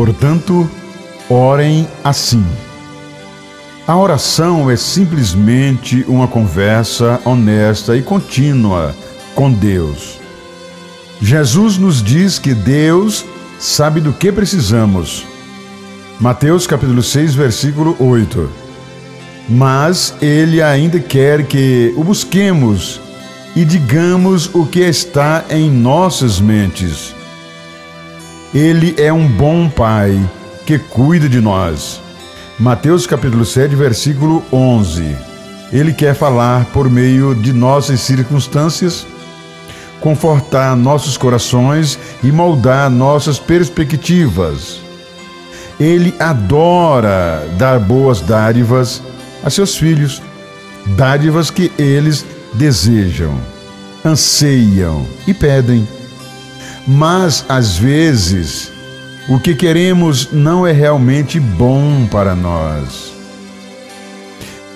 Portanto, orem assim. A oração é simplesmente uma conversa honesta e contínua com Deus. Jesus nos diz que Deus sabe do que precisamos. Mateus capítulo 6, versículo 8. Mas ele ainda quer que o busquemos e digamos o que está em nossas mentes. Ele é um bom pai que cuida de nós. Mateus capítulo 7, versículo 11. Ele quer falar por meio de nossas circunstâncias, confortar nossos corações e moldar nossas perspectivas. Ele adora dar boas dádivas a seus filhos, dádivas que eles desejam, anseiam e pedem. Mas às vezes o que queremos não é realmente bom para nós.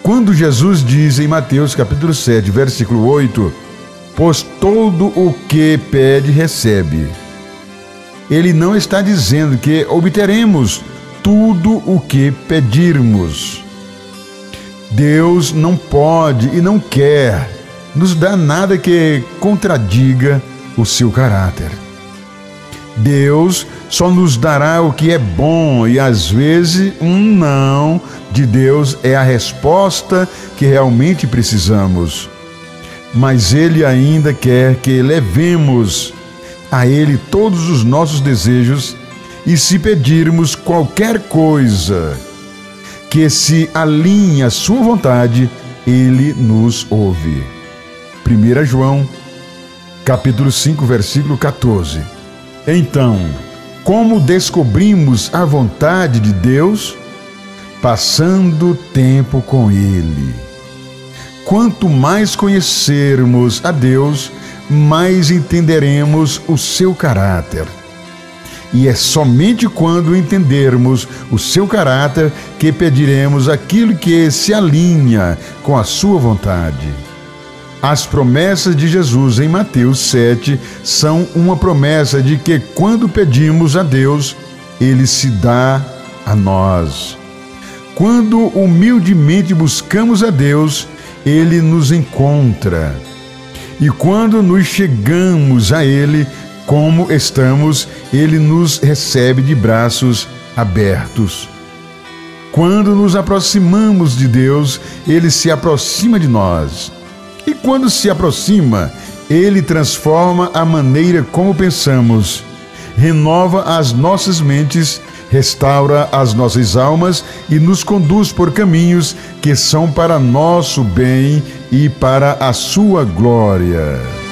Quando Jesus diz em Mateus capítulo 7, versículo 8, pois todo o que pede recebe. Ele não está dizendo que obteremos tudo o que pedirmos. Deus não pode e não quer nos dar nada que contradiga o seu caráter. Deus só nos dará o que é bom e às vezes um não de Deus é a resposta que realmente precisamos. Mas Ele ainda quer que levemos a Ele todos os nossos desejos e se pedirmos qualquer coisa que se alinhe à Sua vontade, Ele nos ouve. 1 João, capítulo 5, versículo 14. Então, como descobrimos a vontade de Deus? Passando tempo com Ele. Quanto mais conhecermos a Deus, mais entenderemos o seu caráter. E é somente quando entendermos o seu caráter que pediremos aquilo que se alinha com a sua vontade. As promessas de Jesus em Mateus 7 são uma promessa de que quando pedimos a Deus, ele se dá a nós. Quando humildemente buscamos a Deus, ele nos encontra. E quando nos chegamos a ele como estamos, ele nos recebe de braços abertos. Quando nos aproximamos de Deus, ele se aproxima de nós. E quando se aproxima, ele transforma a maneira como pensamos, renova as nossas mentes, restaura as nossas almas e nos conduz por caminhos que são para nosso bem e para a sua glória.